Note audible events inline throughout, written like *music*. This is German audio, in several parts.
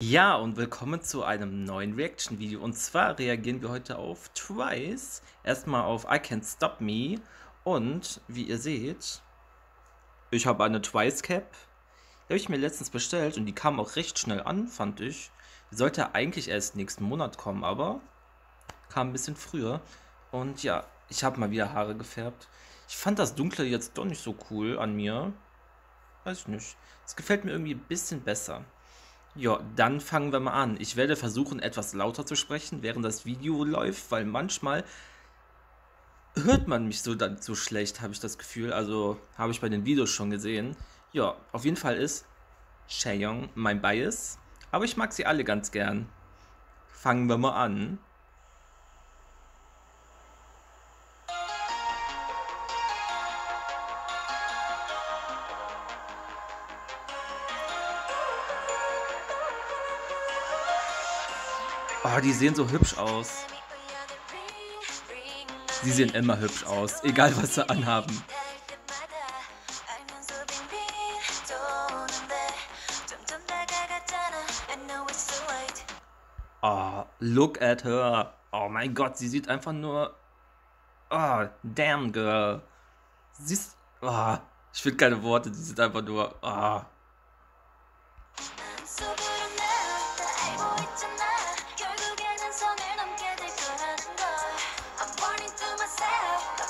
Ja, und willkommen zu einem neuen Reaction-Video. Und zwar reagieren wir heute auf Twice. Erstmal auf I Can't Stop Me. Und wie ihr seht, ich habe eine Twice-Cap. Die habe ich mir letztens bestellt und die kam auch recht schnell an, fand ich. Die sollte eigentlich erst nächsten Monat kommen, aber kam ein bisschen früher. Und ja, ich habe mal wieder Haare gefärbt. Ich fand das Dunkle jetzt doch nicht so cool an mir. Weiß ich nicht. Es gefällt mir irgendwie ein bisschen besser. Ja, dann fangen wir mal an. Ich werde versuchen, etwas lauter zu sprechen, während das Video läuft, weil manchmal hört man mich so dann so schlecht, habe ich das Gefühl. Also habe ich bei den Videos schon gesehen. Ja, auf jeden Fall ist Chaeyoung mein Bias, aber ich mag sie alle ganz gern. Fangen wir mal an. Oh, die sehen so hübsch aus. Sie sehen immer hübsch aus, egal was sie anhaben. Oh, look at her. Oh mein Gott, sie sieht einfach nur... Oh, damn girl. Sie ist... Oh, ich finde keine Worte, sie sieht einfach nur... Oh.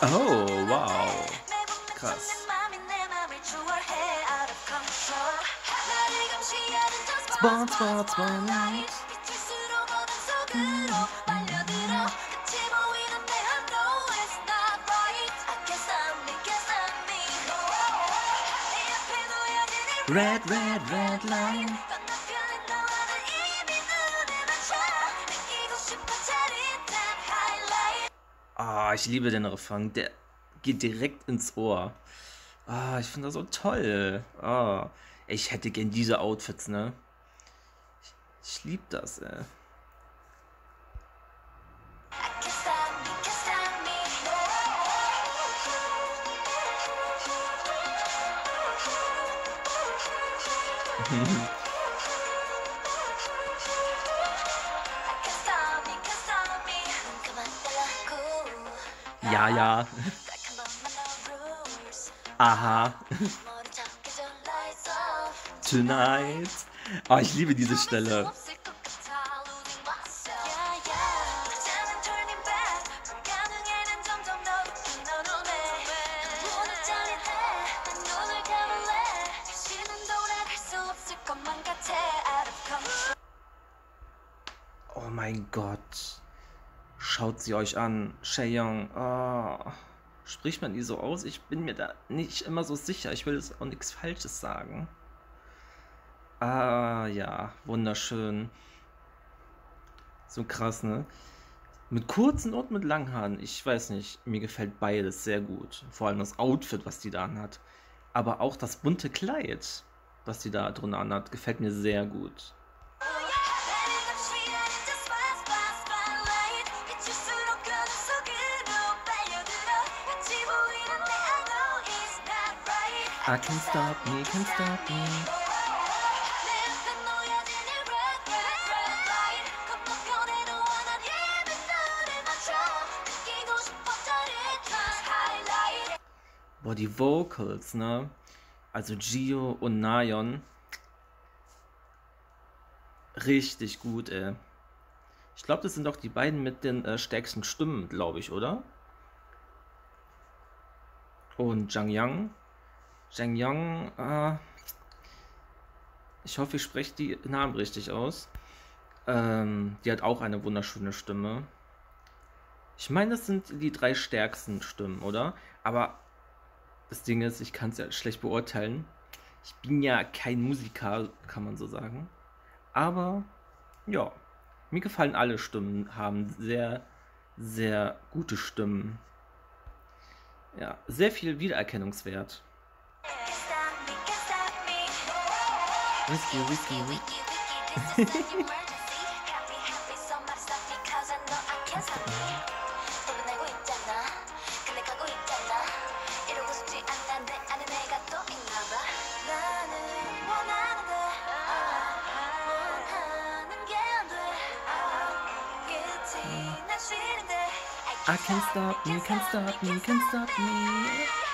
Oh, wow. Krass. Spot, spot, spotlight. Red, red, red line. Ah, ich liebe den Refrain. Der geht direkt ins Ohr. Ah, ich finde das so toll. Ah, ich hätte gern diese Outfits, ne? Ich, ich liebe das, ey. *laughs* *laughs* Ja, ja. Aha. Tonight. Oh, ich liebe diese Stelle. Oh mein Gott. Schaut sie euch an. Chaeyoung. Oh. Spricht man die so aus? Ich bin mir da nicht immer so sicher. Ich will jetzt auch nichts Falsches sagen. Ah, ja. Wunderschön. So krass, ne? Mit kurzen und mit langen Haaren. Ich weiß nicht. Mir gefällt beides sehr gut. Vor allem das Outfit, was die da anhat. Aber auch das bunte Kleid, was die da drin anhat, gefällt mir sehr gut. I can't stop me, can't stop me. Boah, die Vocals, ne? Also Gio und Nayon. Richtig gut, ey. Ich glaube, das sind doch die beiden mit den äh, stärksten Stimmen, glaube ich, oder? Und Zhang Yang. Zhang Yang, äh, ich hoffe, ich spreche die Namen richtig aus. Ähm, die hat auch eine wunderschöne Stimme. Ich meine, das sind die drei stärksten Stimmen, oder? Aber das Ding ist, ich kann es ja schlecht beurteilen. Ich bin ja kein Musiker, kann man so sagen. Aber ja, mir gefallen alle Stimmen, haben sehr, sehr gute Stimmen. Ja, sehr viel Wiedererkennungswert. Whiskey, whiskey, whiskey. I can't stop me, can't stop me, can't stop me.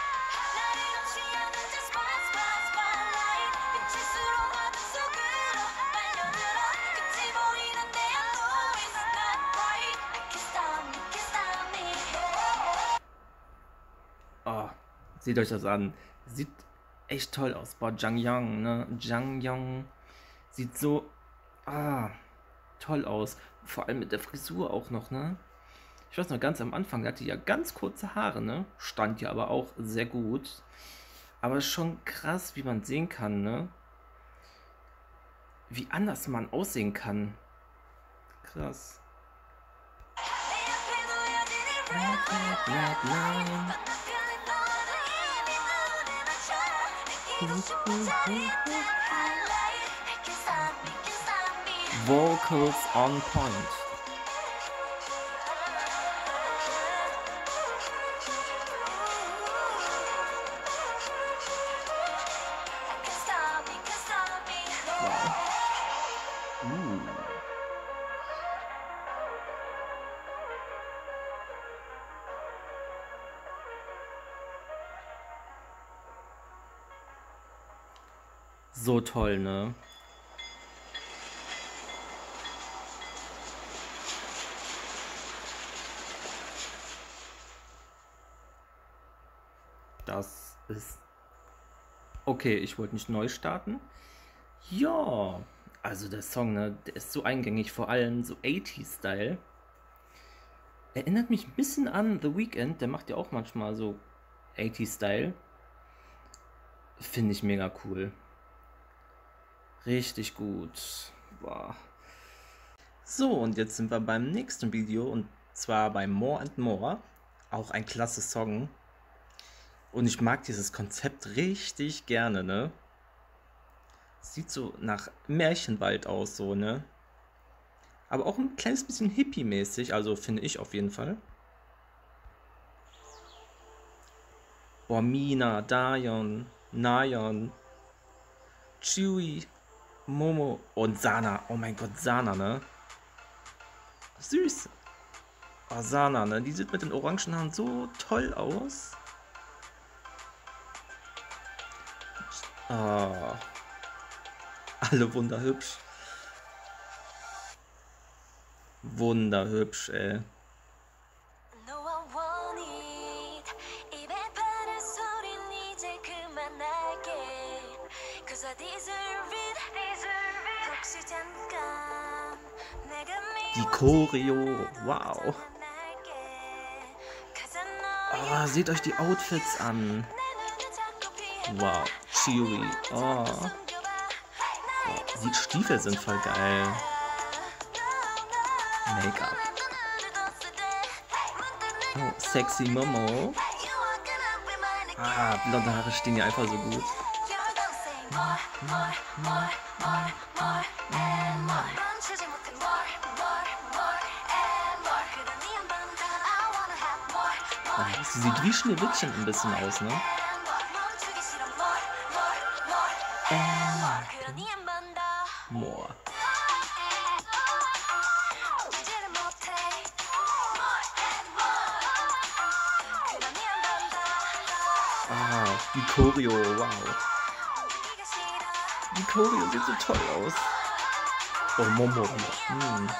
Seht euch das an. Sieht echt toll aus. Boah, Jang Yang, ne? Jang Yang sieht so ah, toll aus. Vor allem mit der Frisur auch noch, ne? Ich weiß noch, ganz am Anfang hatte ja ganz kurze Haare, ne? Stand ja aber auch sehr gut. Aber schon krass, wie man sehen kann, ne? Wie anders man aussehen kann. Krass. Red, red, red Vocals on point. So toll, ne? Das ist. Okay, ich wollte nicht neu starten. Ja, also der Song, ne, der ist so eingängig, vor allem so 80s-Style. Erinnert mich ein bisschen an The Weeknd, der macht ja auch manchmal so 80s-Style. Finde ich mega cool. Richtig gut. Wow. So, und jetzt sind wir beim nächsten Video und zwar bei More and More. Auch ein klasse Song. Und ich mag dieses Konzept richtig gerne, ne? Sieht so nach Märchenwald aus, so, ne? Aber auch ein kleines bisschen hippie-mäßig, also finde ich auf jeden Fall. Boah, Mina, Dayon, Nayon, Chewie, Momo und Sana. Oh mein Gott, Sana, ne? Süß. Oh, Sana, ne? Die sieht mit den orangen Haaren so toll aus. Oh. Alle wunderhübsch. Wunderhübsch, ey. Die Choreo, wow. Oh, seht euch die Outfits an. Wow, Chewy. Oh. oh. Die Stiefel sind voll geil. Make-up. Oh, sexy Momo. Ah, blonde Haare stehen ja einfach so gut. Sie sieht wie Schneewittchen ein bisschen aus, ne? More. Ah, die Choreo, wow. Die Choreo sieht so toll aus. Oh, Momo. Hm.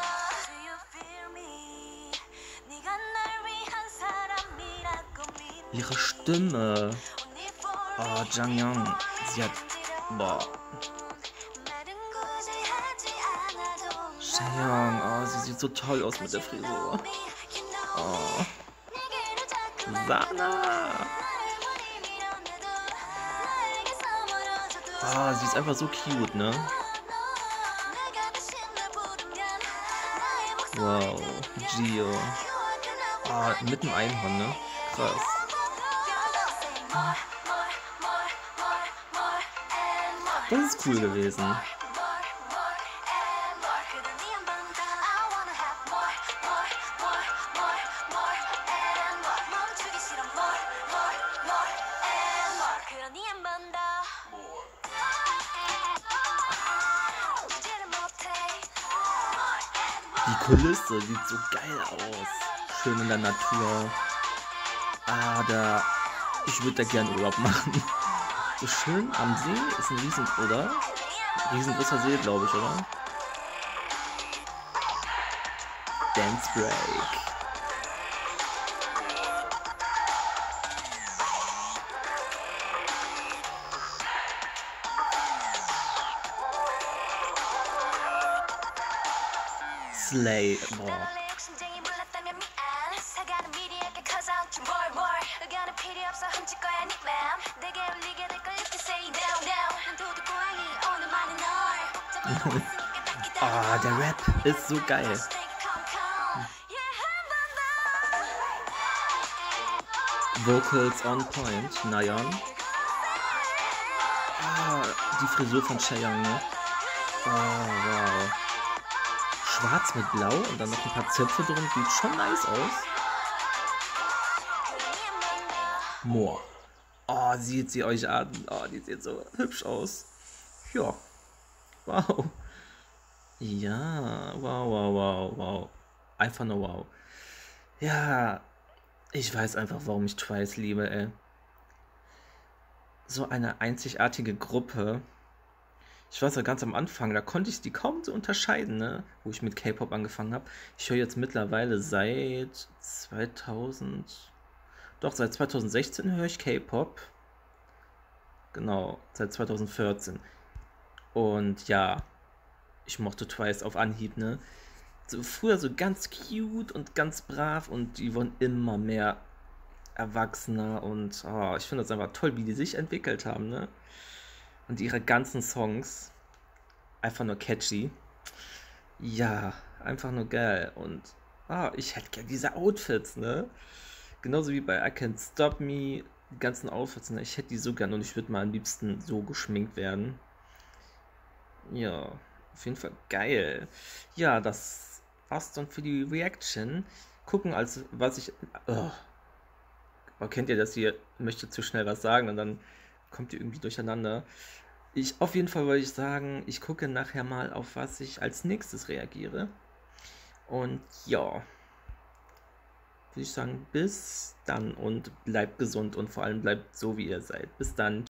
Ihre Stimme. Oh, Jang Yang. Sie hat. Boah. Chaeyoung, oh, sie sieht so toll aus mit der Frisur. Oh. Sana. Oh, sie ist einfach so cute, ne? Wow, Gio. Oh, mit dem Einhorn, ne? Krass. Das ist cool gewesen. Die Kulisse sieht so geil aus. schön in der Natur. Ah, da. Ich würde da gerne Urlaub machen. So schön am See ist ein riesen, oder? Riesengroßer See, glaube ich, oder? Dance Break. Slay. Boah. *laughs* Ah, oh, der Rap ist so geil. Vocals on point, Nayon. Ah, die Frisur von Cheyenne, ne? Oh, wow. Schwarz mit Blau und dann noch ein paar Zöpfe drin. Sieht schon nice aus. Moor. Oh, sieht sie euch an. Oh, die sieht so hübsch aus. Ja. Wow. Ja, wow, wow, wow, wow. Einfach nur wow. Ja, ich weiß einfach, warum ich Twice liebe, ey. So eine einzigartige Gruppe. Ich weiß ja ganz am Anfang, da konnte ich die kaum so unterscheiden, ne? Wo ich mit K-Pop angefangen habe. Ich höre jetzt mittlerweile seit 2000. Doch, seit 2016 höre ich K-Pop. Genau, seit 2014. Und ja, ich mochte Twice auf Anhieb, ne? So früher so ganz cute und ganz brav und die wurden immer mehr erwachsener und oh, ich finde das einfach toll, wie die sich entwickelt haben, ne? Und ihre ganzen Songs einfach nur catchy. Ja, einfach nur geil und ah, ich hätte gerne diese Outfits, ne? Genauso wie bei I Can't Stop Me, die ganzen Outfits, ne? Ich hätte die so gern und ich würde mal am liebsten so geschminkt werden. Ja, auf jeden Fall geil. Ja, das war's dann für die Reaction. Gucken, als was ich. Oh. Kennt ihr das hier? Möchte zu schnell was sagen und dann kommt ihr irgendwie durcheinander. Ich, auf jeden Fall wollte ich sagen, ich gucke nachher mal, auf was ich als nächstes reagiere. Und ja, würde ich sagen, bis dann und bleibt gesund und vor allem bleibt so, wie ihr seid. Bis dann.